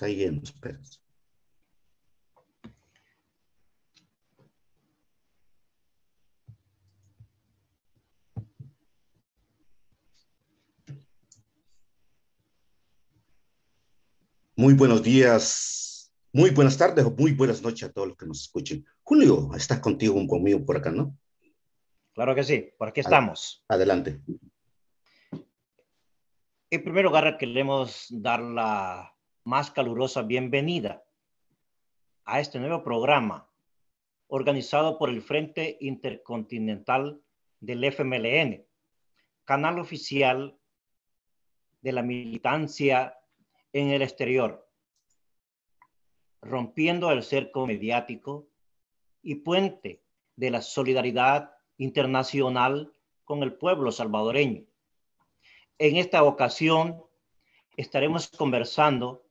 Está lleno, espérense. Muy buenos días, muy buenas tardes o muy buenas noches a todos los que nos escuchen. Julio, estás contigo, conmigo por acá, ¿no? Claro que sí, por aquí estamos. Adelante. En primer lugar, queremos dar la más calurosa bienvenida a este nuevo programa organizado por el Frente Intercontinental del FMLN, canal oficial de la militancia en el exterior, rompiendo el cerco mediático y puente de la solidaridad internacional con el pueblo salvadoreño. En esta ocasión estaremos conversando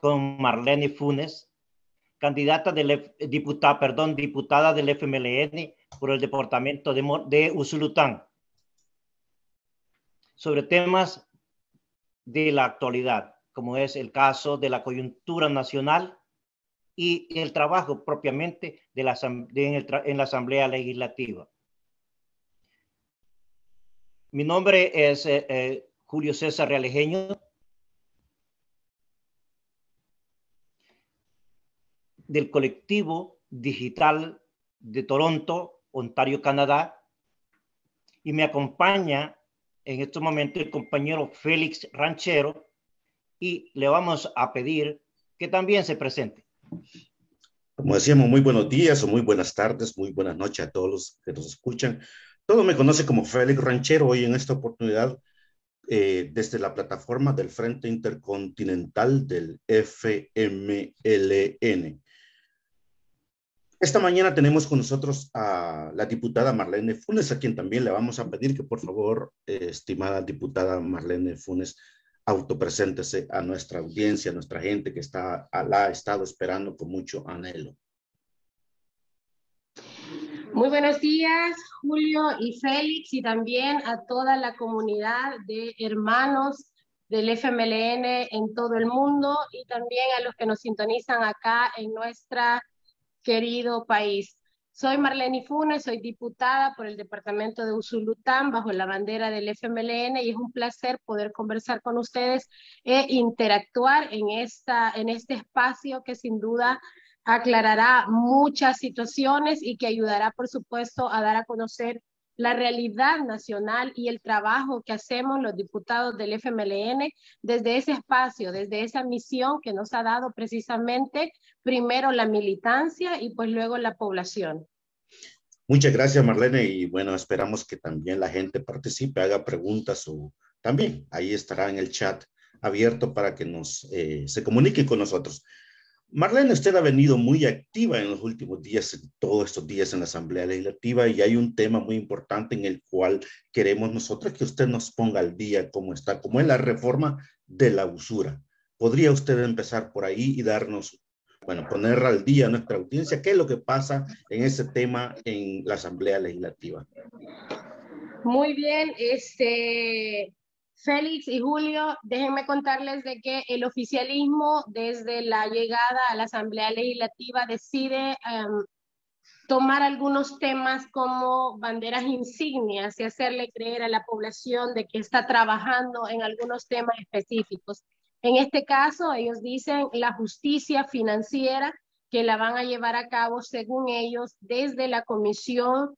con Marlene Funes, candidata del diputada, perdón, diputada del FMLN por el departamento de, de Usulután, sobre temas de la actualidad, como es el caso de la coyuntura nacional y el trabajo propiamente de la, en, la Asamblea Legislativa. Mi nombre es eh, eh, Julio César Realejeño, del colectivo digital de Toronto, Ontario, Canadá, y me acompaña en este momento el compañero Félix Ranchero y le vamos a pedir que también se presente. Como decíamos, muy buenos días o muy buenas tardes, muy buenas noches a todos los que nos escuchan. Todo me conoce como Félix Ranchero hoy en esta oportunidad eh, desde la plataforma del Frente Intercontinental del FMLN. Esta mañana tenemos con nosotros a la diputada Marlene Funes, a quien también le vamos a pedir que por favor, eh, estimada diputada Marlene Funes, autopreséntese a nuestra audiencia, a nuestra gente que está, la ha estado esperando con mucho anhelo. Muy buenos días, Julio y Félix, y también a toda la comunidad de hermanos del FMLN en todo el mundo y también a los que nos sintonizan acá en nuestra querido país. Soy Marlene Funes, soy diputada por el departamento de Usulután bajo la bandera del FMLN y es un placer poder conversar con ustedes e interactuar en, esta, en este espacio que sin duda aclarará muchas situaciones y que ayudará, por supuesto, a dar a conocer la realidad nacional y el trabajo que hacemos los diputados del FMLN desde ese espacio, desde esa misión que nos ha dado precisamente primero la militancia y pues luego la población. Muchas gracias, Marlene, y bueno, esperamos que también la gente participe, haga preguntas o también ahí estará en el chat abierto para que nos eh, se comuniquen con nosotros. Marlene, usted ha venido muy activa en los últimos días, en todos estos días en la Asamblea Legislativa y hay un tema muy importante en el cual queremos nosotros que usted nos ponga al día cómo está, como es la reforma de la usura. ¿Podría usted empezar por ahí y darnos, bueno, poner al día a nuestra audiencia qué es lo que pasa en ese tema en la Asamblea Legislativa? Muy bien, este, Félix y Julio, déjenme contarles de que el oficialismo desde la llegada a la Asamblea Legislativa decide em, tomar algunos temas como banderas insignias y hacerle creer a la población de que está trabajando en algunos temas específicos. En este caso, ellos dicen la justicia financiera que la van a llevar a cabo, según ellos, desde la Comisión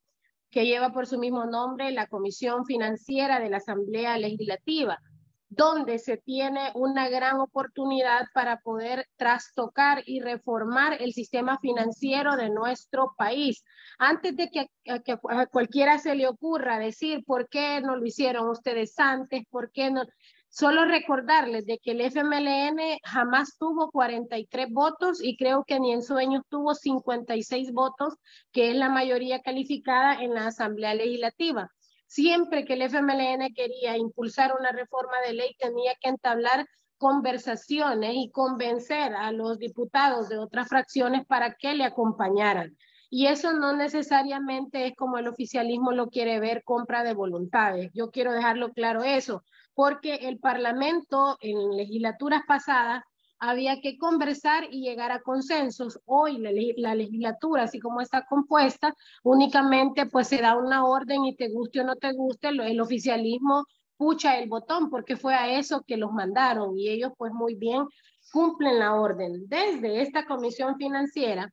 que lleva por su mismo nombre la Comisión Financiera de la Asamblea Legislativa, donde se tiene una gran oportunidad para poder trastocar y reformar el sistema financiero de nuestro país. Antes de que, que a cualquiera se le ocurra decir por qué no lo hicieron ustedes antes, por qué no, Solo recordarles de que el FMLN jamás tuvo 43 votos y creo que ni en sueños tuvo 56 votos, que es la mayoría calificada en la Asamblea Legislativa. Siempre que el FMLN quería impulsar una reforma de ley, tenía que entablar conversaciones y convencer a los diputados de otras fracciones para que le acompañaran. Y eso no necesariamente es como el oficialismo lo quiere ver, compra de voluntades. Yo quiero dejarlo claro eso porque el Parlamento en legislaturas pasadas había que conversar y llegar a consensos. Hoy la, la, legislatura, así como está compuesta, únicamente pues se da una orden y te guste o no te guste, el oficialismo pucha el botón porque fue a eso que los mandaron y ellos pues muy bien cumplen la orden. Desde esta comisión financiera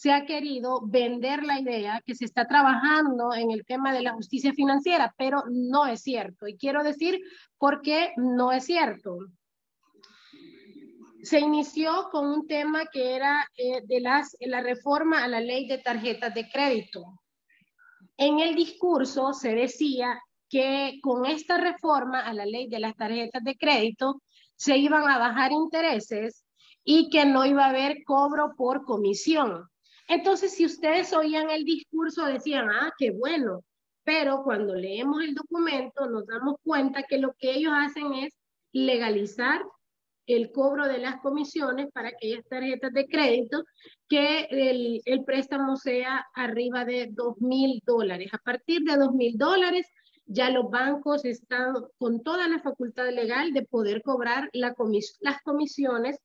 se ha querido vender la idea que se está trabajando en el tema de la justicia financiera, pero no es cierto. Y quiero decir por qué no es cierto se inició con un tema que era eh, de las, la reforma a la ley de tarjetas de crédito. En el discurso se decía que con esta reforma a la ley de las tarjetas de crédito se iban a bajar intereses y que no iba a haber cobro por comisión. Entonces, si ustedes oían el discurso, decían, ah, qué bueno, pero cuando leemos el documento nos damos cuenta que lo que ellos hacen es legalizar el cobro de las comisiones para aquellas tarjetas de crédito que el, el préstamo sea arriba de dos mil dólares. A partir de dos mil dólares, ya los bancos están con toda la facultad legal de poder cobrar la comis las comisiones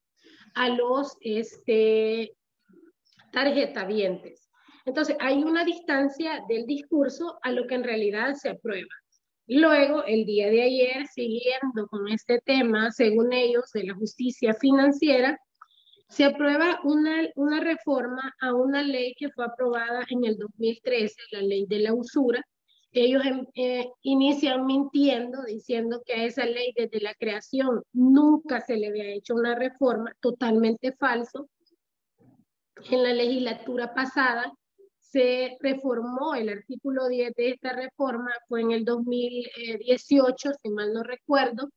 a los este, tarjetavientes. Entonces, hay una distancia del discurso a lo que en realidad se aprueba. Luego, el día de ayer, siguiendo con este tema, según ellos, de la justicia financiera, se aprueba una, una reforma a una ley que fue aprobada en el 2013, la ley de la usura. Ellos em, eh, inician mintiendo, diciendo que a esa ley desde la creación nunca se le había hecho una reforma, totalmente falso. En la legislatura pasada se reformó el artículo 10 de esta reforma, fue en el 2018, si mal no recuerdo,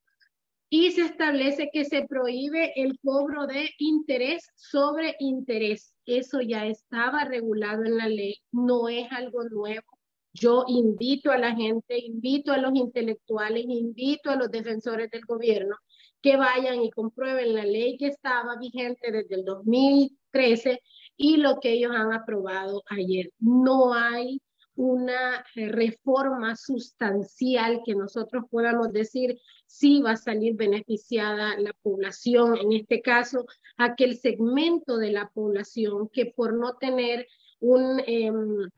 y se establece que se prohíbe el cobro de interés sobre interés. Eso ya estaba regulado en la ley, no es algo nuevo. Yo invito a la gente, invito a los intelectuales, invito a los defensores del gobierno que vayan y comprueben la ley que estaba vigente desde el 2013 y lo que ellos han aprobado ayer. No hay una eh, reforma sustancial que nosotros podamos decir si va a salir beneficiada la población, en este caso, aquel segmento de la población que por no tener un, em,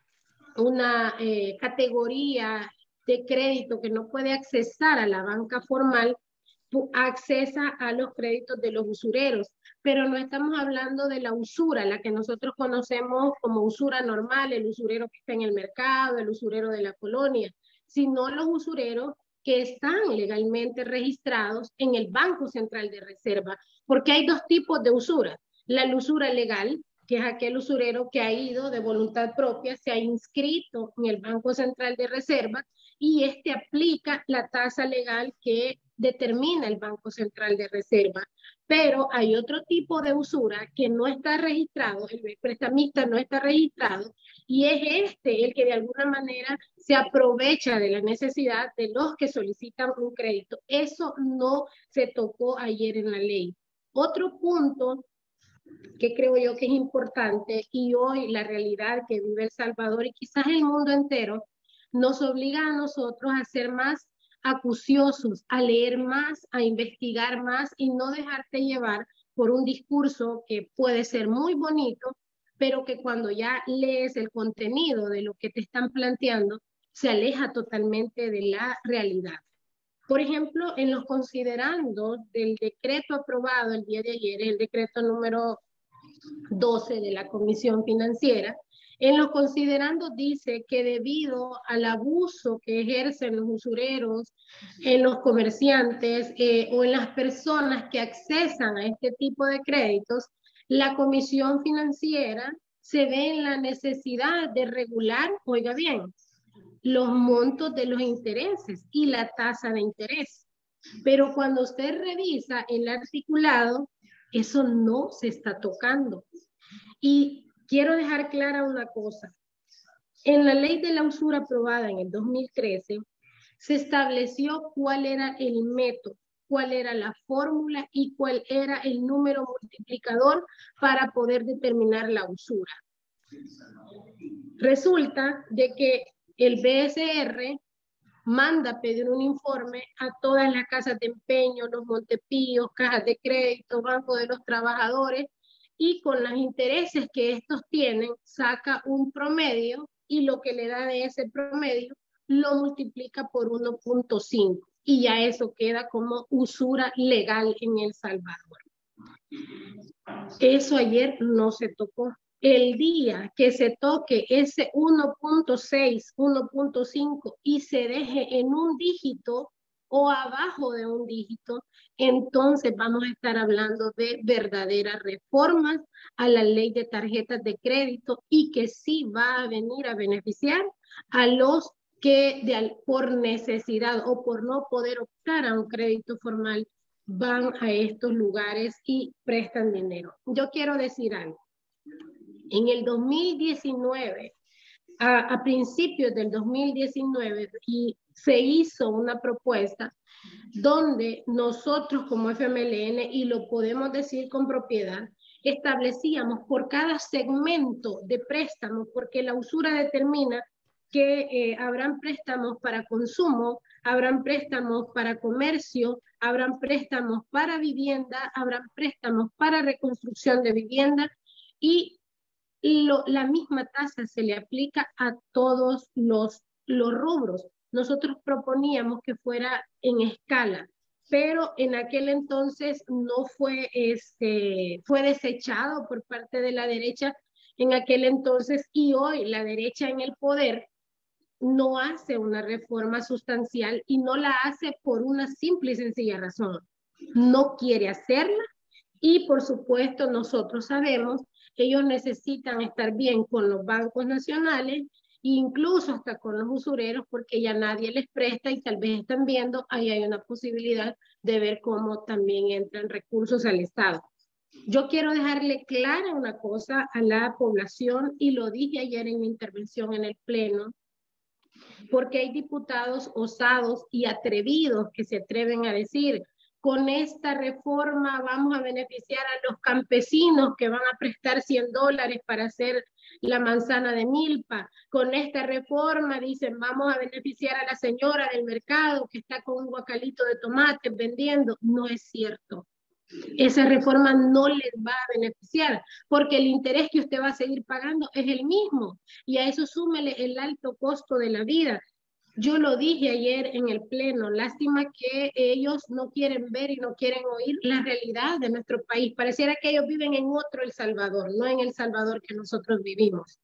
una eh, categoría de crédito que no puede accesar a la banca formal, accesa a los créditos de los usureros, pero no estamos hablando de la usura, la que nosotros conocemos como usura normal, el usurero que está en el mercado, el usurero de la colonia, sino los usureros que están legalmente registrados en el Banco Central de Reserva, porque hay dos tipos de usura. La usura legal, que es aquel usurero que ha ido de voluntad propia, se ha inscrito en el Banco Central de Reserva y este aplica la tasa legal que determina el Banco Central de Reserva. Pero hay otro tipo de usura que no está registrado, el prestamista no está registrado, y es este el que de alguna manera se aprovecha de la necesidad de los que solicitan un crédito. Eso no se tocó ayer en la ley. Otro punto que creo yo que es importante y hoy la realidad que vive El Salvador y quizás el mundo entero nos obliga a nosotros a ser más acuciosos, a leer más, a investigar más y no dejarte llevar por un discurso que puede ser muy bonito, pero que cuando ya lees el contenido de lo que te están planteando, se aleja totalmente de la realidad. Por ejemplo, en los considerandos del decreto aprobado el día de ayer, el decreto número 12 de la Comisión Financiera, en lo considerando dice que debido al abuso que ejercen los usureros en los comerciantes eh, o en las personas que accesan a este tipo de créditos, la comisión financiera se ve en la necesidad de regular, oiga bien, los montos de los intereses y la tasa de interés. Pero cuando usted revisa el articulado, eso no se está tocando. Y quiero dejar clara una cosa. En la ley de la usura aprobada en el 2013, se estableció cuál era el método, cuál era la fórmula y cuál era el número multiplicador para poder determinar la usura. Resulta de que el BSR manda pedir un informe a todas las casas de empeño, los Montepíos, cajas de crédito, Banco de los Trabajadores, y con los intereses que estos tienen, saca un promedio y lo que le da de ese promedio lo multiplica por 1.5 y ya eso queda como usura legal en El Salvador. Eso ayer no se tocó. El día que se toque ese 1.6, 1.5 y se deje en un dígito o abajo de un dígito, entonces vamos a estar hablando de verdaderas reformas a la ley de tarjetas de crédito y que sí va a venir a beneficiar a los que por necesidad o por no poder optar a un crédito formal van a estos lugares y prestan dinero. Yo quiero decir algo. En el 2019, a, principios del 2019, y se hizo una propuesta donde nosotros como FMLN, y lo podemos decir con propiedad, establecíamos por cada segmento de préstamo, porque la usura determina que eh, habrán préstamos para consumo, habrán préstamos para comercio, habrán préstamos para vivienda, habrán préstamos para reconstrucción de vivienda y la misma tasa se le aplica a todos los, los rubros. Nosotros proponíamos que fuera en escala, pero en aquel entonces no fue, este, fue desechado por parte de la derecha en aquel entonces y hoy la derecha en el poder no hace una reforma sustancial y no la hace por una simple y sencilla razón. No quiere hacerla y por supuesto nosotros sabemos ellos necesitan estar bien con los bancos nacionales incluso hasta con los usureros porque ya nadie les presta y tal vez están viendo, ahí hay una posibilidad de ver cómo también entran recursos al Estado. Yo quiero dejarle clara una cosa a la población y lo dije ayer en mi intervención en el Pleno, porque hay diputados osados y atrevidos que se atreven a decir, con esta reforma vamos a beneficiar a los campesinos que van a prestar 100 dólares para hacer la manzana de milpa. Con esta reforma dicen vamos a beneficiar a la señora del mercado que está con un guacalito de tomate vendiendo. No es cierto. Esa reforma no les va a beneficiar porque el interés que usted va a seguir pagando es el mismo y a eso súmele el alto costo de la vida. Yo lo dije ayer en el Pleno, lástima que ellos no quieren ver y no quieren oír la realidad de nuestro país. Pareciera que ellos viven en otro El Salvador, no en El Salvador que nosotros vivimos.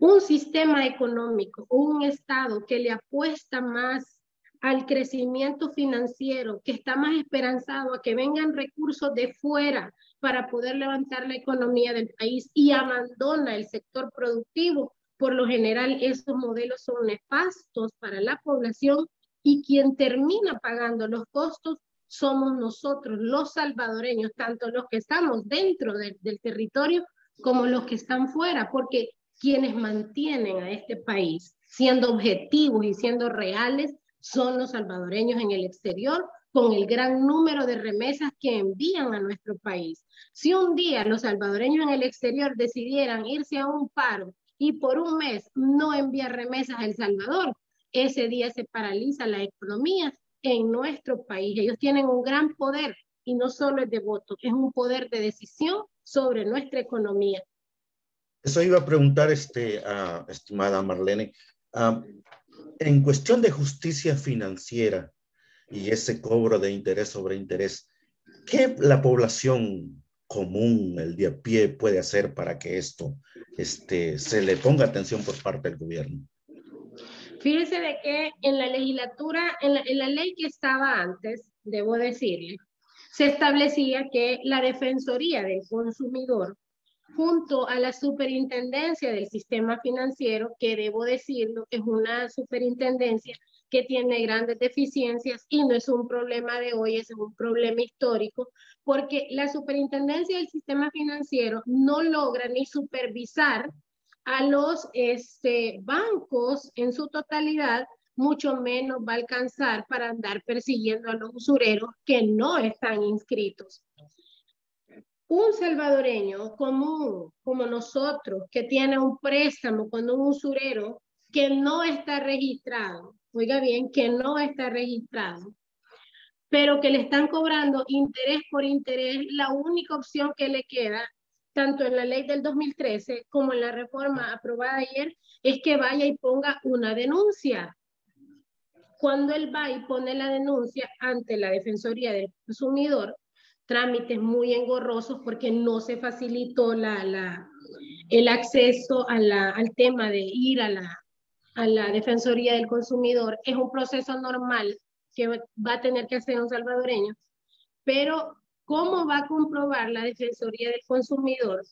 Un sistema económico, un Estado que le apuesta más al crecimiento financiero, que está más esperanzado a que vengan recursos de fuera para poder levantar la economía del país y abandona el sector productivo, por lo general esos modelos son nefastos para la población y quien termina pagando los costos somos nosotros, los salvadoreños, tanto los que estamos dentro del territorio como los que están fuera, porque quienes mantienen a este país siendo objetivos y siendo reales son los salvadoreños en el exterior con el gran número de remesas que envían a nuestro país. Si un día los salvadoreños en el exterior decidieran irse a un paro y por un mes no enviar remesas a El Salvador, ese día se paraliza la economía en nuestro país. Ellos tienen un gran poder y no solo es de voto, es un poder de decisión sobre nuestra economía. Eso iba a preguntar, este, a, estimada Marlene. En cuestión de justicia financiera y ese cobro de interés sobre interés, ¿qué la población común, el de a pie, puede hacer para que esto este, se le ponga atención por parte del gobierno? Fíjese de que en la legislatura, en la, en la ley que estaba antes, debo decirle, se establecía que la Defensoría del Consumidor junto a la superintendencia del sistema financiero, que debo decirlo, es una superintendencia que tiene grandes deficiencias y no es un problema de hoy, es un problema histórico, porque la superintendencia del sistema financiero no logra ni supervisar a los este, bancos en su totalidad, mucho menos va a alcanzar para andar persiguiendo a los usureros que no están inscritos. Un salvadoreño común como nosotros que tiene un préstamo con un usurero que no está registrado, oiga bien, que no está registrado, pero que le están cobrando interés por interés, la única opción que le queda, tanto en la ley del 2013 como en la reforma aprobada ayer, es que vaya y ponga una denuncia. Cuando él va y pone la denuncia ante la Defensoría del Consumidor, trámites muy engorrosos porque no se facilitó la, la, el acceso a la, al tema de ir a la, a la Defensoría del Consumidor. Es un proceso normal que va a tener que hacer un salvadoreño, pero ¿cómo va a comprobar la Defensoría del Consumidor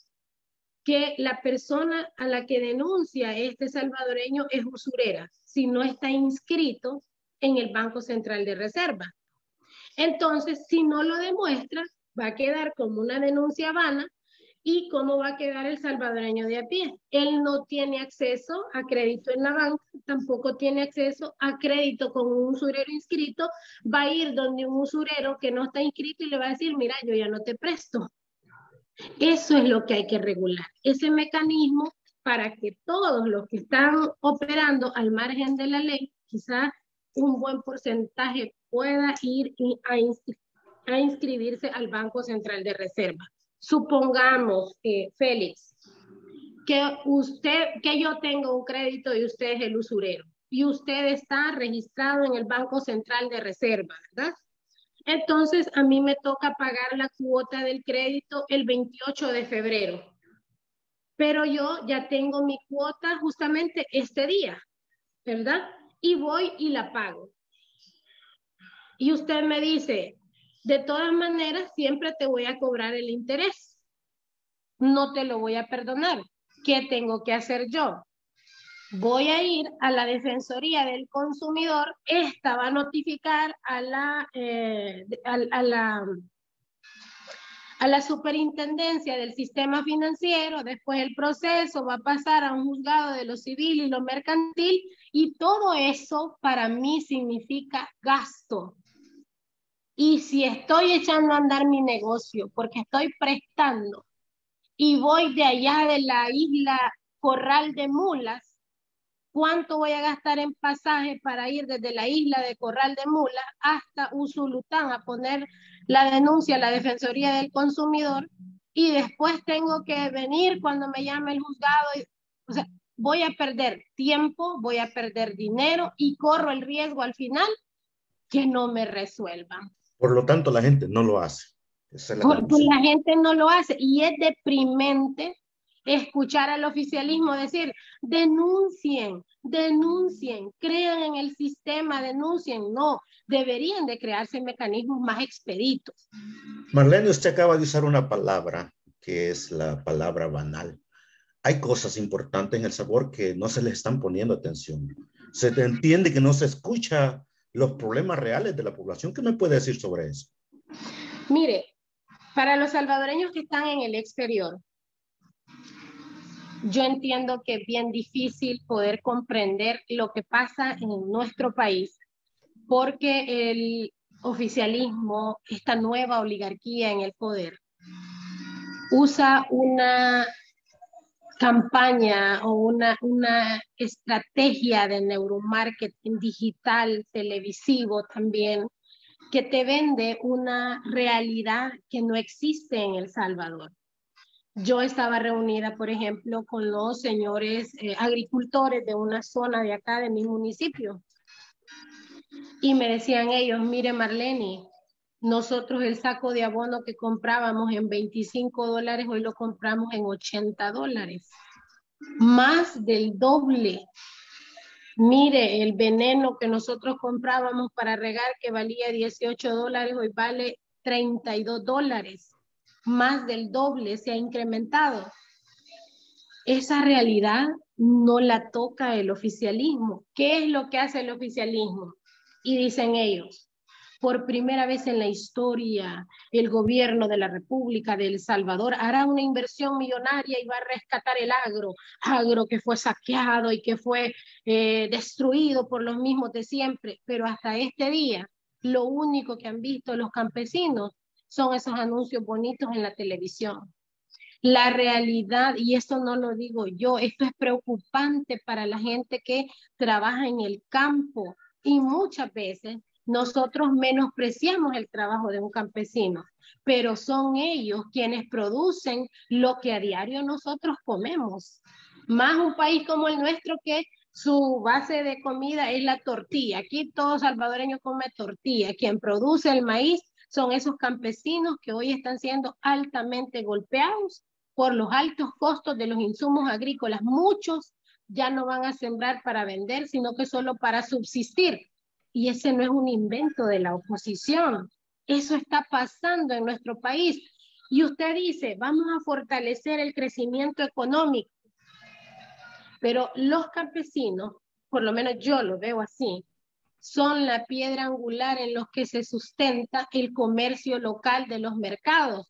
que la persona a la que denuncia este salvadoreño es usurera si no está inscrito en el Banco Central de Reserva? Entonces, si no lo demuestra, va a quedar como una denuncia vana y cómo va a quedar el salvadoreño de a pie. Él no tiene acceso a crédito en la banca, tampoco tiene acceso a crédito con un usurero inscrito, va a ir donde un usurero que no está inscrito y le va a decir, mira, yo ya no te presto. Eso es lo que hay que regular, ese mecanismo para que todos los que están operando al margen de la ley, quizás un buen porcentaje pueda ir a, inscribirse al Banco Central de Reserva. Supongamos, Félix, que usted, que yo tengo un crédito y usted es el usurero y usted está registrado en el Banco Central de Reserva, ¿verdad? Entonces, a mí me toca pagar la cuota del crédito el 28 de febrero. Pero yo ya tengo mi cuota justamente este día, ¿verdad? Y voy y la pago. Y usted me dice, de todas maneras, siempre te voy a cobrar el interés. No te lo voy a perdonar. ¿Qué tengo que hacer yo? Voy a ir a la Defensoría del Consumidor. Esta va a notificar a la, eh, a, la, a la superintendencia del sistema financiero. Después el proceso va a pasar a un juzgado de lo civil y lo mercantil. Y todo eso para mí significa gasto y si estoy echando a andar mi negocio porque estoy prestando y voy de allá de la isla Corral de Mulas, ¿cuánto voy a gastar en pasaje para ir desde la isla de Corral de Mulas hasta Usulután a poner la denuncia a la Defensoría del Consumidor? Y después tengo que venir cuando me llame el juzgado. o sea, voy a perder tiempo, voy a perder dinero y corro el riesgo al final que no me resuelvan. Por lo tanto, la gente no lo hace. la, la gente no lo hace y es deprimente escuchar al oficialismo decir, denuncien, denuncien, crean en el sistema, denuncien. No, deberían de crearse mecanismos más expeditos. Marlene, usted acaba de usar una palabra que es la palabra banal. Hay cosas importantes en el sabor que no se les están poniendo atención. Se entiende que no se escucha los problemas reales de la población. ¿Qué me puede decir sobre eso? Mire, para los salvadoreños que están en el exterior, yo entiendo que es bien difícil poder comprender lo que pasa en nuestro país, porque el oficialismo, esta nueva oligarquía en el poder, usa una campaña o una, una estrategia de neuromarketing digital, televisivo también, que te vende una realidad que no existe en El Salvador. Yo estaba reunida, por ejemplo, con los señores eh, agricultores de una zona de acá, de mi municipio, y me decían ellos, mire Marlene, nosotros el saco de abono que comprábamos en 25 dólares, hoy lo compramos en 80 dólares. Más del doble. Mire, el veneno que nosotros comprábamos para regar que valía 18 dólares, hoy vale 32 dólares. Más del doble se ha incrementado. Esa realidad no la toca el oficialismo. ¿Qué es lo que hace el oficialismo? Y dicen ellos, por primera vez en la historia, el gobierno de la República de El Salvador hará una inversión millonaria y va a rescatar el agro, agro que fue saqueado y que fue eh, destruido por los mismos de siempre. Pero hasta este día, lo único que han visto los campesinos son esos anuncios bonitos en la televisión. La realidad, y esto no lo digo yo, esto es preocupante para la gente que trabaja en el campo y muchas veces nosotros menospreciamos el trabajo de un campesino, pero son ellos quienes producen lo que a diario nosotros comemos. Más un país como el nuestro que su base de comida es la tortilla. Aquí todo salvadoreño come tortilla. Quien produce el maíz son esos campesinos que hoy están siendo altamente golpeados por los altos costos de los insumos agrícolas. Muchos ya no van a sembrar para vender, sino que solo para subsistir. Y ese no es un invento de la oposición. Eso está pasando en nuestro país. Y usted dice, vamos a fortalecer el crecimiento económico. Pero los campesinos, por lo menos yo lo veo así, son la piedra angular en los que se sustenta el comercio local de los mercados.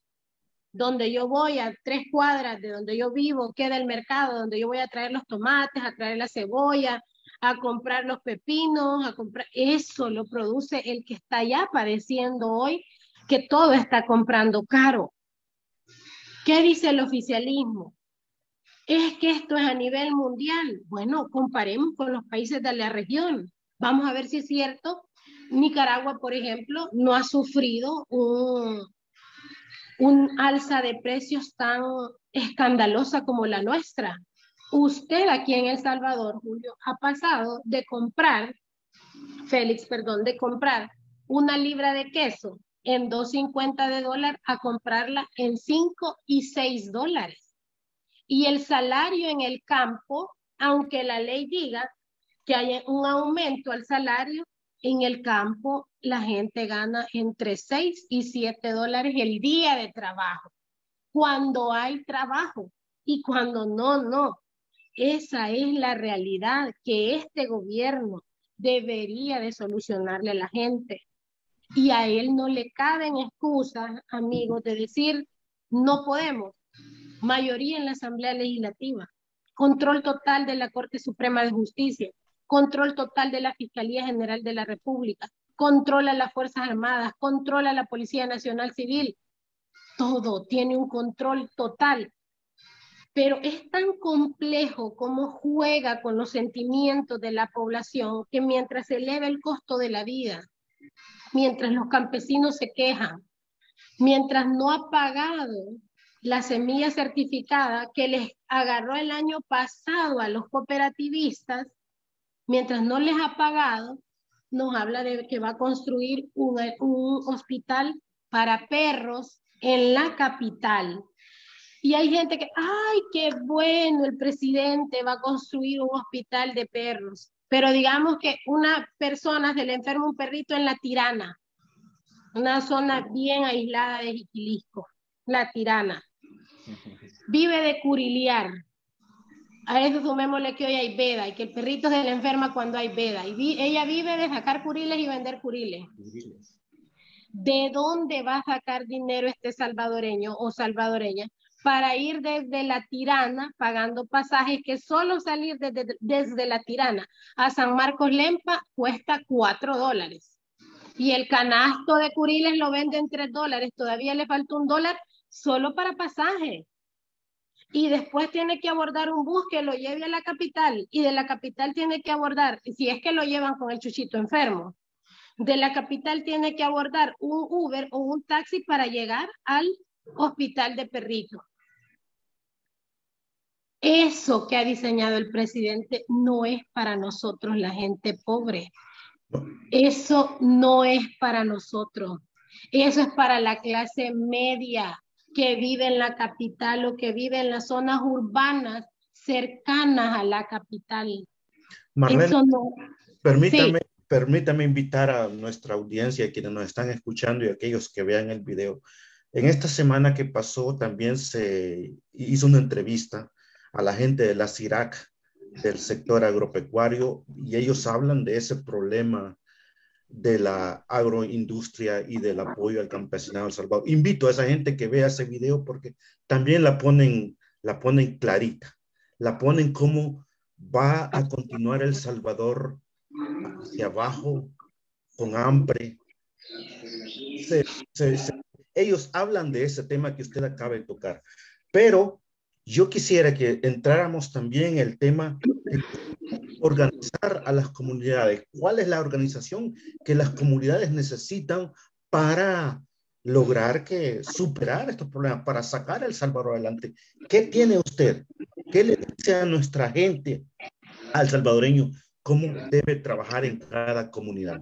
Donde yo voy a tres cuadras de donde yo vivo, queda el mercado, donde yo voy a traer los tomates, a traer la cebolla, a comprar los pepinos, a comprar, eso lo produce el que está ya padeciendo hoy, que todo está comprando caro. ¿Qué dice el oficialismo? Es que esto es a nivel mundial. Bueno, comparemos con los países de la región. Vamos a ver si es cierto. Nicaragua, por ejemplo, no ha sufrido un, un alza de precios tan escandalosa como la nuestra. Usted aquí en El Salvador, Julio, ha pasado de comprar, Félix, perdón, de comprar una libra de queso en 2.50 de dólar a comprarla en 5 y 6 dólares. Y el salario en el campo, aunque la ley diga que hay un aumento al salario, en el campo la gente gana entre 6 y 7 dólares el día de trabajo. Cuando hay trabajo y cuando no, no. Esa es la realidad que este gobierno debería de solucionarle a la gente. Y a él no le caben excusas, amigos, de decir, no podemos mayoría en la Asamblea Legislativa, control total de la Corte Suprema de Justicia, control total de la Fiscalía General de la República, controla las Fuerzas Armadas, controla la Policía Nacional Civil, todo tiene un control total. Pero es tan complejo como juega con los sentimientos de la población que mientras se eleva el costo de la vida, mientras los campesinos se quejan, mientras no ha pagado la semilla certificada que les agarró el año pasado a los cooperativistas, mientras no les ha pagado, nos habla de que va a construir un, hospital para perros en la capital. Y hay gente que, ay, qué bueno, el presidente va a construir un hospital de perros. Pero digamos que una persona se le enferma un perrito en La Tirana, una zona bien aislada de Jiquilisco, La Tirana vive de curiliar. A eso sumémosle que hoy hay veda y que el perrito se le enferma cuando hay veda. Y ella vive de sacar curiles y vender curiles. ¿De dónde va a sacar dinero este salvadoreño o salvadoreña para ir desde la Tirana pagando pasajes que solo salir desde, desde la Tirana a San Marcos Lempa cuesta cuatro dólares? Y el canasto de curiles lo venden tres dólares, todavía le falta un dólar solo para pasaje. Y después tiene que abordar un bus que lo lleve a la capital y de la capital tiene que abordar, si es que lo llevan con el chuchito enfermo, de la capital tiene que abordar un Uber o un taxi para llegar al hospital de perrito. Eso que ha diseñado el presidente no es para nosotros, la gente pobre. Eso no es para nosotros. Eso es para la clase media, que vive en la capital o que vive en las zonas urbanas cercanas a la capital. Marlene, permítame, permítame invitar a nuestra audiencia, quienes nos están escuchando y aquellos que vean el video. En esta semana que pasó también se hizo una entrevista a la gente de la CIRAC del sector agropecuario y ellos hablan de ese problema de la agroindustria y del apoyo al campesinado El Salvador. Invito a esa gente que vea ese video porque también la ponen, la ponen clarita, la ponen como va a continuar El Salvador hacia abajo, con hambre. ellos hablan de ese tema que usted acaba de tocar. Pero yo quisiera que entráramos también en el tema de organizar a las comunidades. ¿Cuál es la organización que las comunidades necesitan para lograr que superar estos problemas, para sacar a El Salvador adelante? ¿Qué tiene usted? ¿Qué le dice a nuestra gente, al salvadoreño, cómo debe trabajar en cada comunidad?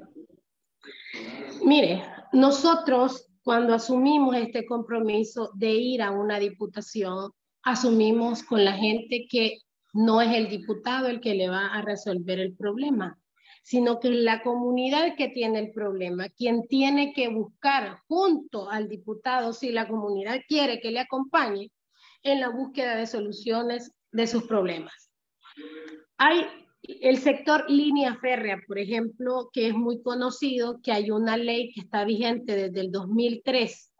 Mire, nosotros cuando asumimos este compromiso de ir a una diputación, asumimos con la gente que no es el diputado el que le va a resolver el problema, sino que es la comunidad que tiene el problema, quien tiene que buscar junto al diputado, si la comunidad quiere que le acompañe, en la búsqueda de soluciones de sus problemas. Hay el sector línea férrea, por ejemplo, que es muy conocido, que hay una ley que está vigente desde el 2003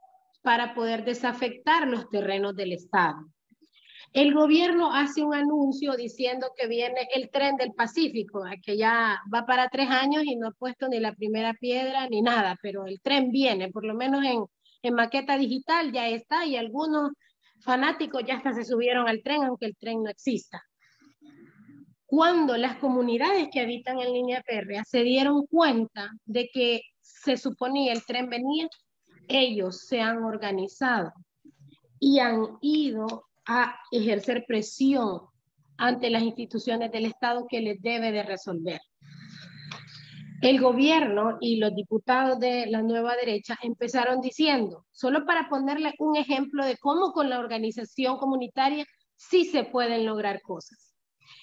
para poder desafectar los terrenos del Estado. El gobierno hace un anuncio diciendo que viene el tren del Pacífico, que ya va para tres años y no ha puesto ni la primera piedra ni nada, pero el tren viene, por lo menos en, en maqueta digital ya está y algunos fanáticos ya hasta se subieron al tren, aunque el tren no exista. Cuando las comunidades que habitan en línea férrea se dieron cuenta de que se suponía el tren venía, ellos se han organizado y han ido a ejercer presión ante las instituciones del Estado que les debe de resolver. El gobierno y los diputados de la nueva derecha empezaron diciendo, solo para ponerle un ejemplo de cómo con la organización comunitaria sí se pueden lograr cosas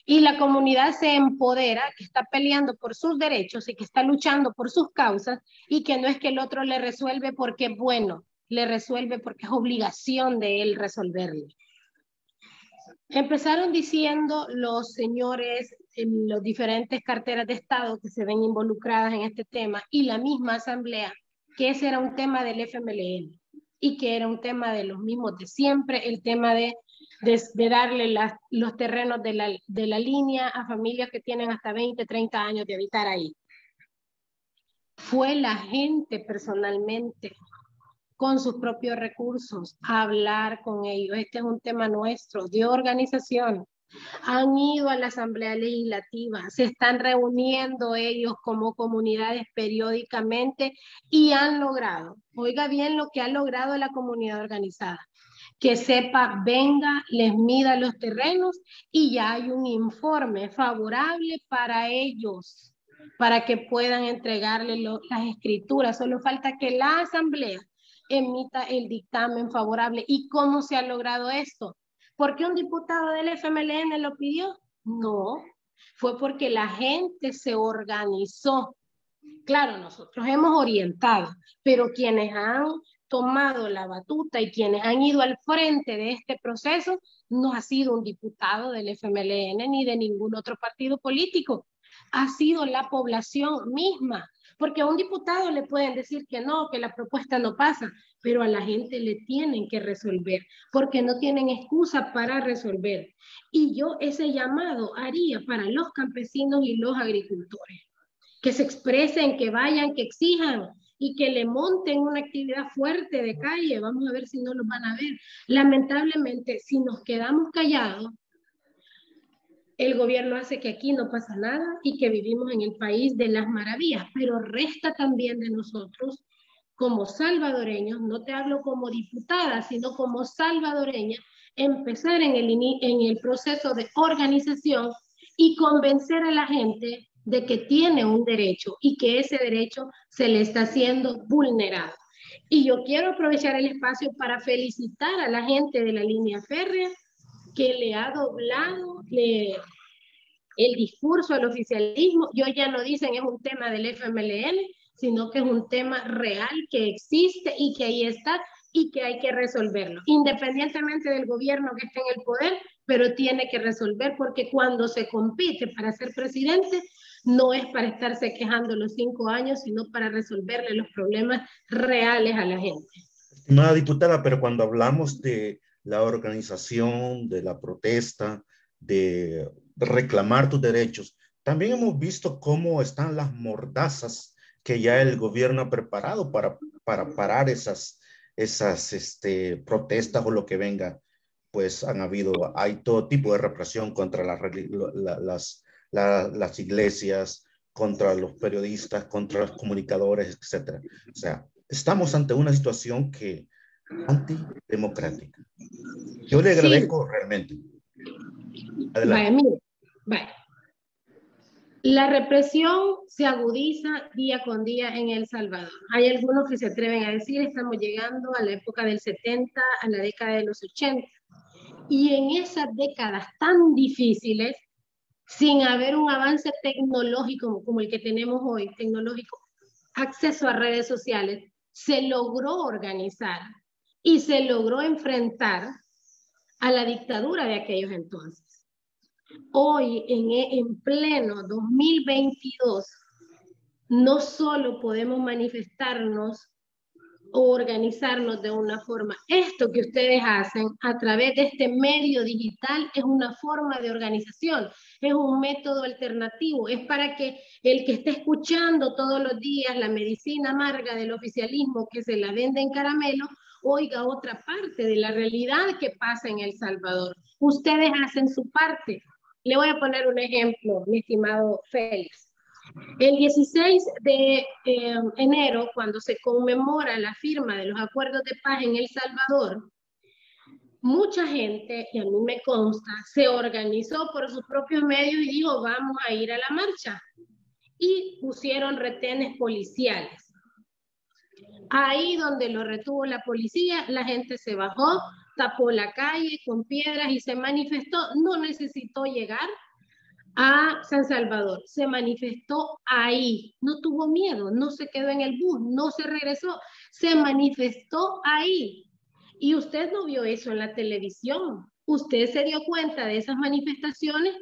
y la comunidad se empodera, que está peleando por sus derechos y que está luchando por sus causas y que no es que el otro le resuelve porque es bueno, le resuelve porque es obligación de él resolverle. Empezaron diciendo los señores en las diferentes carteras de Estado que se ven involucradas en este tema y la misma asamblea que ese era un tema del FMLN y que era un tema de los mismos de siempre, el tema de de, darle los terrenos de la, de la línea a familias que tienen hasta 20, 30 años de habitar ahí. Fue la gente personalmente con sus propios recursos hablar con ellos. Este es un tema nuestro de organización. Han ido a la Asamblea Legislativa, se están reuniendo ellos como comunidades periódicamente y han logrado, oiga bien lo que ha logrado la comunidad organizada, que sepa, venga, les mida los terrenos y ya hay un informe favorable para ellos, para que puedan entregarle las escrituras. Solo falta que la asamblea emita el dictamen favorable. ¿Y cómo se ha logrado esto? ¿Por qué un diputado del FMLN lo pidió? No, fue porque la gente se organizó. Claro, nosotros hemos orientado, pero quienes han tomado la batuta y quienes han ido al frente de este proceso no ha sido un diputado del FMLN ni de ningún otro partido político, ha sido la población misma, porque a un diputado le pueden decir que no, que la propuesta no pasa, pero a la gente le tienen que resolver, porque no tienen excusa para resolver. Y yo ese llamado haría para los campesinos y los agricultores, que se expresen, que vayan, que exijan, y que le monten una actividad fuerte de calle. Vamos a ver si no los van a ver. Lamentablemente, si nos quedamos callados, el gobierno hace que aquí no pasa nada y que vivimos en el país de las maravillas, pero resta también de nosotros como salvadoreños, no te hablo como diputada, sino como salvadoreña, empezar en el, en el proceso de organización y convencer a la gente de que tiene un derecho y que ese derecho se le está siendo vulnerado. Y yo quiero aprovechar el espacio para felicitar a la gente de la línea férrea que le ha doblado el discurso al oficialismo. Yo ya no dicen es un tema del FMLN, sino que es un tema real que existe y que ahí está y que hay que resolverlo, independientemente del gobierno que esté en el poder, pero tiene que resolver porque cuando se compite para ser presidente, no es para estarse quejando los cinco años, sino para resolverle los problemas reales a la gente. Estimada diputada, pero cuando hablamos de la organización, de la protesta, de reclamar tus derechos, también hemos visto cómo están las mordazas que ya el gobierno ha preparado para, para parar esas, esas este, protestas o lo que venga. pues han habido, hay todo tipo de represión contra las, las iglesias, contra los periodistas, contra los comunicadores, etc. O sea, estamos ante una situación que antidemocrática. Yo le agradezco realmente. Adelante. La represión se agudiza día con día en El Salvador. Hay algunos que se atreven a decir, estamos llegando a la época del 70, a la década de los 80. Y en esas décadas tan difíciles, sin haber un avance tecnológico como el que tenemos hoy, tecnológico, acceso a redes sociales, se logró organizar y se logró enfrentar a la dictadura de aquellos entonces. Hoy, en, en pleno 2022, no solo podemos manifestarnos o organizarnos de una forma. Esto que ustedes hacen a través de este medio digital es una forma de organización, es un método alternativo, es para que el que esté escuchando todos los días la medicina amarga del oficialismo que se la vende en caramelo, oiga otra parte de la realidad que pasa en El Salvador. Ustedes hacen su parte. Le voy a poner un ejemplo, mi estimado Félix. El 16 de eh, enero, cuando se conmemora la firma de los acuerdos de paz en El Salvador, mucha gente, y a mí me consta, se organizó por sus propios medios y dijo, vamos a ir a la marcha. Y pusieron retenes policiales. Ahí donde lo retuvo la policía, la gente se bajó, tapó la calle con piedras y se manifestó. No necesitó llegar a San Salvador, se manifestó ahí, no tuvo miedo, no se quedó en el bus, no se regresó, se manifestó ahí. Y usted no vio eso en la televisión, usted se dio cuenta de esas manifestaciones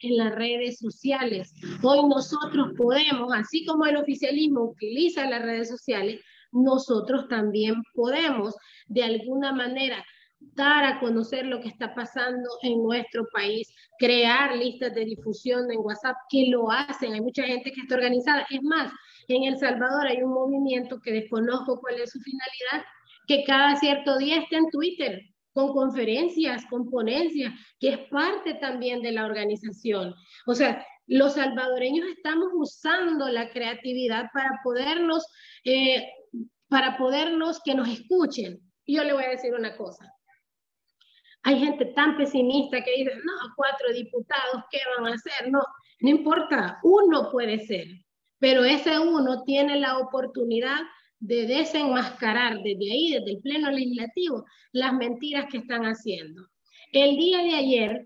en las redes sociales. Hoy nosotros podemos, así como el oficialismo utiliza las redes sociales, nosotros también podemos de alguna manera dar a conocer lo que está pasando en nuestro país, crear listas de difusión en WhatsApp que lo hacen. Hay mucha gente que está organizada. Es más, en El Salvador hay un movimiento que desconozco cuál es su finalidad, que cada cierto día está en Twitter con conferencias, con ponencias, que es parte también de la organización. O sea, los salvadoreños estamos usando la creatividad para podernos, eh, para podernos que nos escuchen. Y yo le voy a decir una cosa. Hay gente tan pesimista que dice, no, cuatro diputados, ¿qué van a hacer? No, no importa, uno puede ser, pero ese uno tiene la oportunidad de desenmascarar desde ahí, desde el Pleno Legislativo, las mentiras que están haciendo. El día de ayer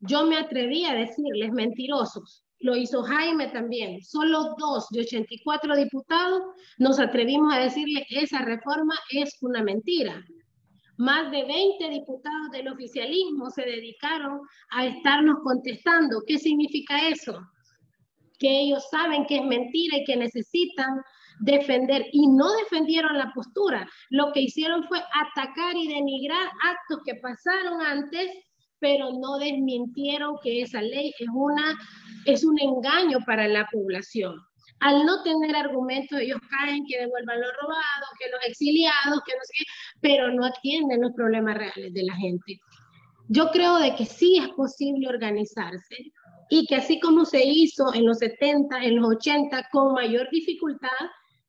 yo me atreví a decirles mentirosos, lo hizo Jaime también, solo dos de 84 diputados nos atrevimos a decirle esa reforma es una mentira. Más de 20 diputados del oficialismo se dedicaron a estarnos contestando. ¿Qué significa eso? Que ellos saben que es mentira y que necesitan defender y no defendieron la postura. Lo que hicieron fue atacar y denigrar actos que pasaron antes, pero no desmintieron que esa ley es una es un engaño para la población al no tener argumentos, ellos caen que devuelvan lo robado, que los exiliados, que no sé qué, pero no atienden los problemas reales de la gente. Yo creo de que sí es posible organizarse y que así como se hizo en los 70, en los 80, con mayor dificultad,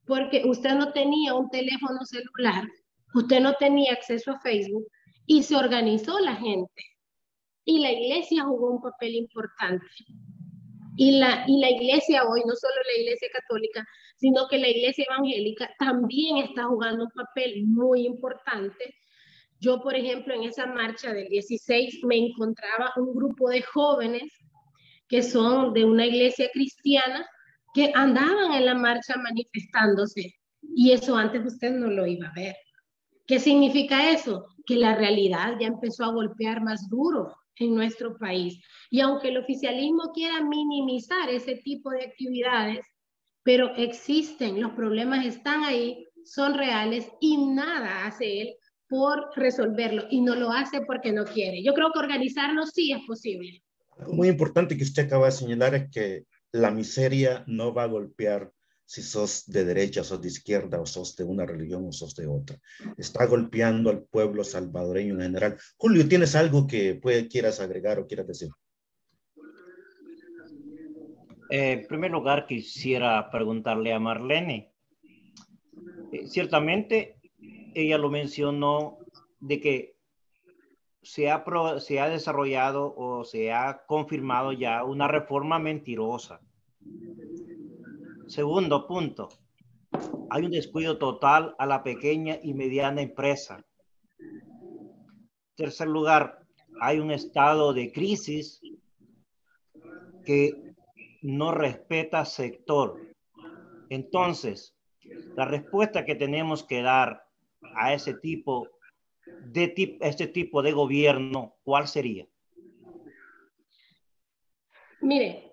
porque usted no tenía un teléfono celular, usted no tenía acceso a Facebook y se organizó la gente. Y la iglesia jugó un papel importante. Y la, y la iglesia hoy, no solo la iglesia católica, sino que la iglesia evangélica también está jugando un papel muy importante. Yo, por ejemplo, en esa marcha del 16 me encontraba un grupo de jóvenes que son de una iglesia cristiana que andaban en la marcha manifestándose. Y eso antes usted no lo iba a ver. ¿Qué significa eso? Que la realidad ya empezó a golpear más duro en nuestro país. Y aunque el oficialismo quiera minimizar ese tipo de actividades, pero existen, los problemas están ahí, son reales y nada hace él por resolverlo y no lo hace porque no quiere. Yo creo que organizarnos sí es posible. Muy importante que usted acaba de señalar es que la miseria no va a golpear si sos de derecha, sos de izquierda, o sos de una religión, o sos de otra. Está golpeando al pueblo salvadoreño en general. Julio, ¿tienes algo que puede, quieras agregar o quieras decir? Eh, en primer lugar, quisiera preguntarle a Marlene. Eh, ciertamente, ella lo mencionó de que se ha, se ha desarrollado o se ha confirmado ya una reforma mentirosa Segundo punto, hay un descuido total a la pequeña y mediana empresa. Tercer lugar, hay un estado de crisis que no respeta sector. Entonces, la respuesta que tenemos que dar a ese tipo de este tipo de gobierno, ¿cuál sería? Mire,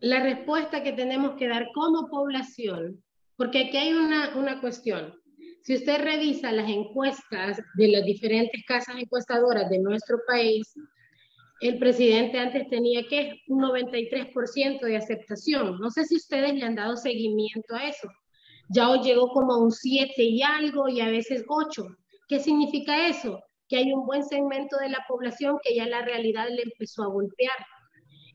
la respuesta que tenemos que dar como población, porque aquí hay una, una cuestión. Si usted revisa las encuestas de las diferentes casas encuestadoras de nuestro país, el presidente antes tenía que un 93% de aceptación. No sé si ustedes le han dado seguimiento a eso. Ya hoy llegó como un 7 y algo y a veces 8. ¿Qué significa eso? Que hay un buen segmento de la población que ya la realidad le empezó a golpear.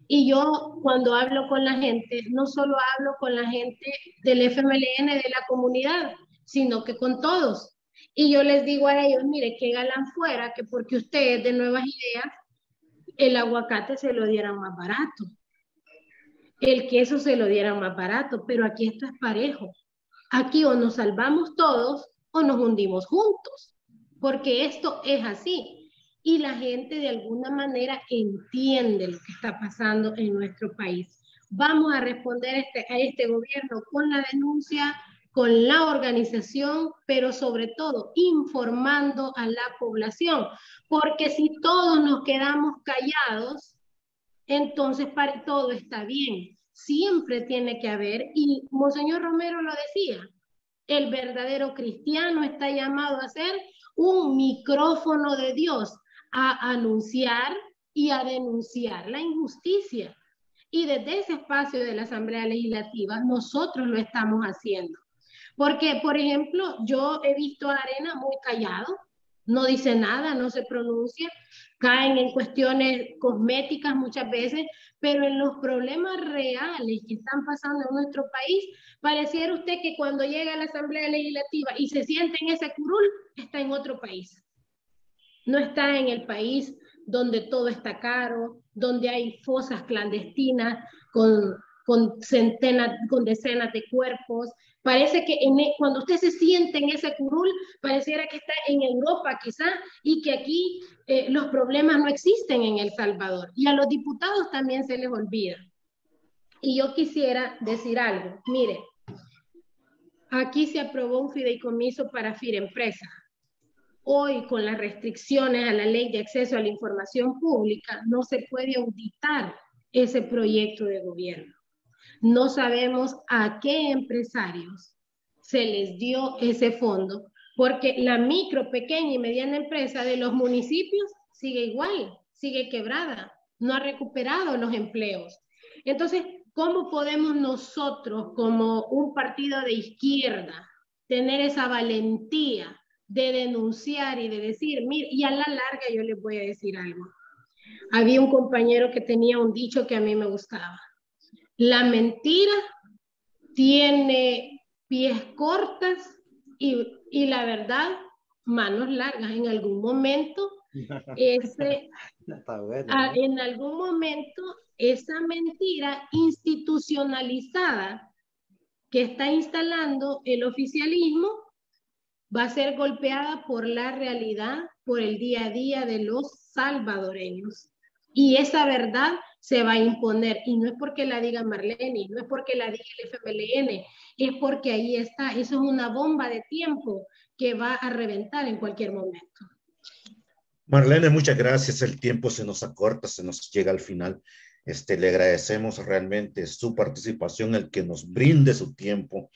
Y yo cuando hablo con la gente, no solo hablo con la gente del FMLN, de la comunidad, sino que con todos. Y yo les digo a ellos, mire, que galán fuera que porque ustedes de nuevas ideas, el aguacate se lo dieran más barato, el queso se lo dieran más barato, pero aquí esto es parejo. Aquí o nos salvamos todos o nos hundimos juntos, porque esto es así y la gente de alguna manera entiende lo que está pasando en nuestro país. Vamos a responder este, a este gobierno con la denuncia, con la organización, pero sobre todo informando a la población, porque si todos nos quedamos callados, entonces para todo está bien. Siempre tiene que haber, y Monseñor Romero lo decía, el verdadero cristiano está llamado a ser un micrófono de Dios a anunciar y a denunciar la injusticia. Y desde ese espacio de la Asamblea Legislativa nosotros lo estamos haciendo. Porque, por ejemplo, yo he visto a Arena muy callado, no dice nada, no se pronuncia, caen en cuestiones cosméticas muchas veces, pero en los problemas reales que están pasando en nuestro país, pareciera usted que cuando llega a la Asamblea Legislativa y se siente en ese curul, está en otro país no está en el país donde todo está caro, donde hay fosas clandestinas con, con centenas, con decenas de cuerpos. Parece que e, cuando usted se siente en ese curul, pareciera que está en Europa quizá y que aquí eh, los problemas no existen en El Salvador. Y a los diputados también se les olvida. Y yo quisiera decir algo. Mire, aquí se aprobó un fideicomiso para FIR Empresa Hoy, con las restricciones a la ley de acceso a la información pública, no se puede auditar ese proyecto de gobierno. No sabemos a qué empresarios se les dio ese fondo, porque la micro, pequeña y mediana empresa de los municipios sigue igual, sigue quebrada, no ha recuperado los empleos. Entonces, ¿cómo podemos nosotros, como un partido de izquierda, tener esa valentía de denunciar y de decir, mire, y a la larga yo les voy a decir algo. Había un compañero que tenía un dicho que a mí me gustaba. La mentira tiene pies cortas y, y la verdad manos largas. En algún momento, ese, en algún momento, esa mentira institucionalizada que está instalando el oficialismo va a ser golpeada por la realidad, por el día a día de los salvadoreños. Y esa verdad se va a imponer. Y no es porque la diga Marlene, no es porque la diga el FMLN, es porque ahí está. Eso es una bomba de tiempo que va a reventar en cualquier momento. Marlene, muchas gracias. El tiempo se nos acorta, se nos llega al final. Este, le agradecemos realmente su participación, el que nos brinde su tiempo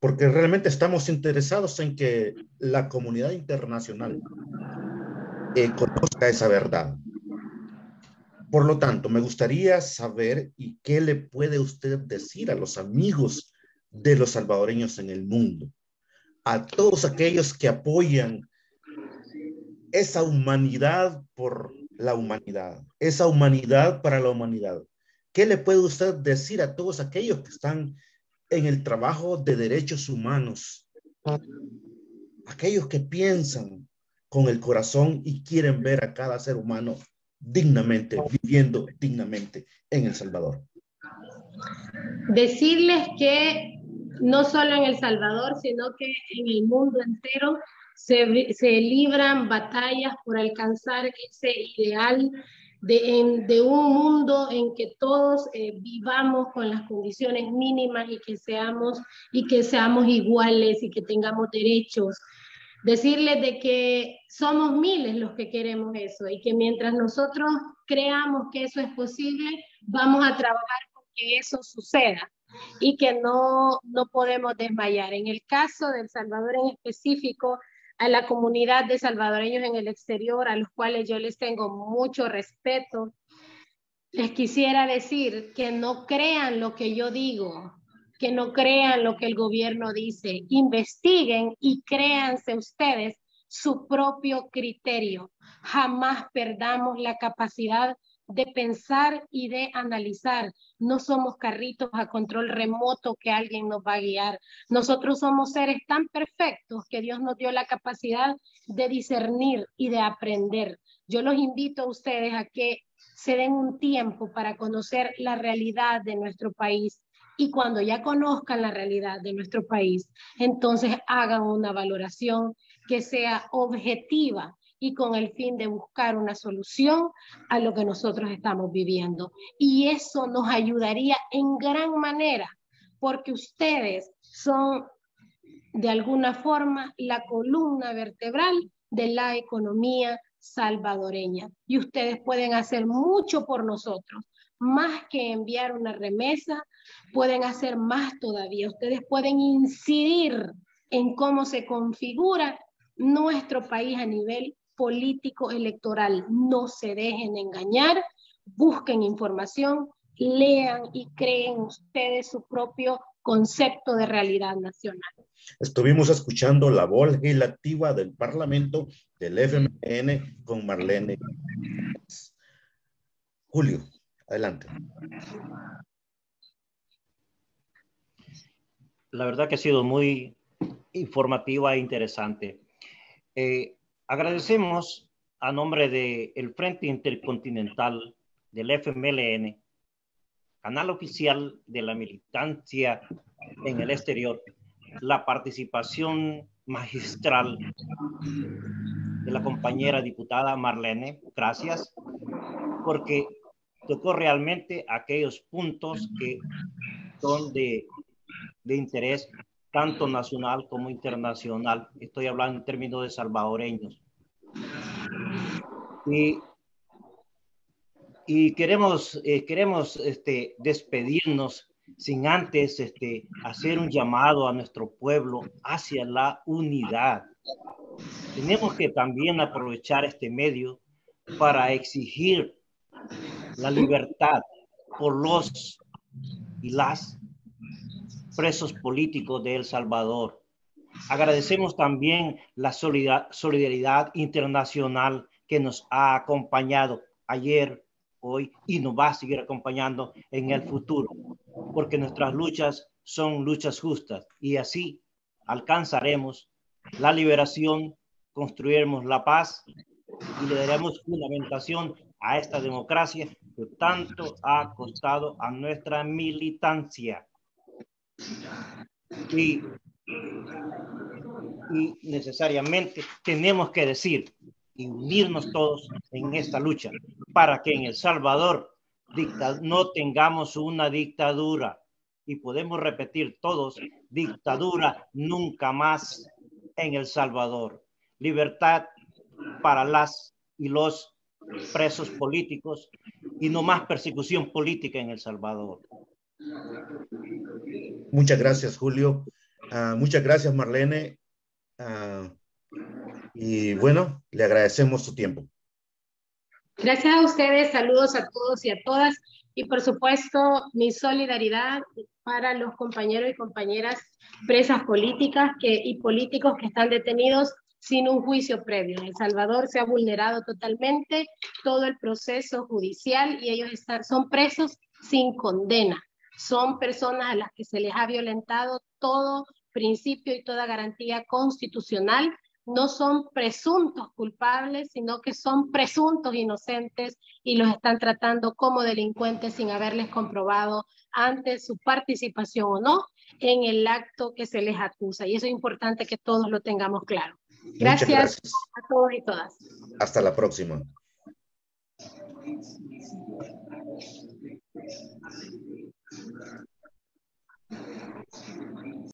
porque realmente estamos interesados en que la comunidad internacional eh, conozca esa verdad. Por lo tanto, me gustaría saber y qué le puede usted decir a los amigos de los salvadoreños en el mundo, a todos aquellos que apoyan esa humanidad por la humanidad, esa humanidad para la humanidad. ¿Qué le puede usted decir a todos aquellos que están en el trabajo de derechos humanos? Aquellos que piensan con el corazón y quieren ver a cada ser humano dignamente, viviendo dignamente en El Salvador. Decirles que no solo en El Salvador, sino que en el mundo entero se, se libran batallas por alcanzar ese ideal de, de, un mundo en que todos eh, vivamos con las condiciones mínimas y que seamos y que seamos iguales y que tengamos derechos. Decirles de que somos miles los que queremos eso y que mientras nosotros creamos que eso es posible, vamos a trabajar con que eso suceda y que no, no podemos desmayar. En el caso de El Salvador en específico, a la comunidad de salvadoreños en el exterior, a los cuales yo les tengo mucho respeto. Les quisiera decir que no crean lo que yo digo, que no crean lo que el gobierno dice, investiguen y créanse ustedes su propio criterio. Jamás perdamos la capacidad de pensar y de analizar. No somos carritos a control remoto que alguien nos va a guiar. Nosotros somos seres tan perfectos que Dios nos dio la capacidad de discernir y de aprender. Yo los invito a ustedes a que se den un tiempo para conocer la realidad de nuestro país. Y cuando ya conozcan la realidad de nuestro país, entonces hagan una valoración que sea objetiva y con el fin de buscar una solución a lo que nosotros estamos viviendo. Y eso nos ayudaría en gran manera, porque ustedes son de alguna forma la columna vertebral de la economía salvadoreña. Y ustedes pueden hacer mucho por nosotros, más que enviar una remesa, pueden hacer más todavía. Ustedes pueden incidir en cómo se configura nuestro país a nivel político electoral. No se dejen engañar, busquen información, lean y creen ustedes su propio concepto de realidad nacional. Estuvimos escuchando la voz legislativa del Parlamento del FMN con Marlene. Julio, adelante. La verdad que ha sido muy informativa e interesante. Eh, Agradecemos a nombre del Frente Intercontinental del FMLN, canal oficial de la militancia en el exterior, la participación magistral de la compañera diputada Marlene. Gracias, porque tocó realmente aquellos puntos que son de, de interés tanto nacional como internacional. Estoy hablando en términos de salvadoreños. Y, y queremos, eh, queremos este, despedirnos sin antes este, hacer un llamado a nuestro pueblo hacia la unidad. Tenemos que también aprovechar este medio para exigir la libertad por los y las presos políticos de El Salvador. Agradecemos también la solidaridad internacional que nos ha acompañado ayer, hoy y nos va a seguir acompañando en el futuro, porque nuestras luchas son luchas justas y así alcanzaremos la liberación, construiremos la paz y le daremos fundamentación a esta democracia que tanto ha costado a nuestra militancia. Y, necesariamente tenemos que decir y unirnos todos en esta lucha para que en El Salvador no tengamos una dictadura. Y podemos repetir todos, dictadura nunca más en El Salvador. Libertad para las y los presos políticos y no más persecución política en El Salvador. Muchas gracias, Julio. Ah, muchas gracias, Marlene. Ah, y bueno, le agradecemos su tiempo. Gracias a ustedes, saludos a todos y a todas. Y por supuesto, mi solidaridad para los compañeros y compañeras presas políticas y políticos que están detenidos sin un juicio previo. En El Salvador se ha vulnerado totalmente todo el proceso judicial y ellos están, son presos sin condena. Son personas a las que se les ha violentado todo principio y toda garantía constitucional. No son presuntos culpables, sino que son presuntos inocentes y los están tratando como delincuentes sin haberles comprobado antes su participación o no en el acto que se les acusa. Y eso es importante que todos lo tengamos claro. Gracias, a todos y todas. Hasta la próxima. すみません。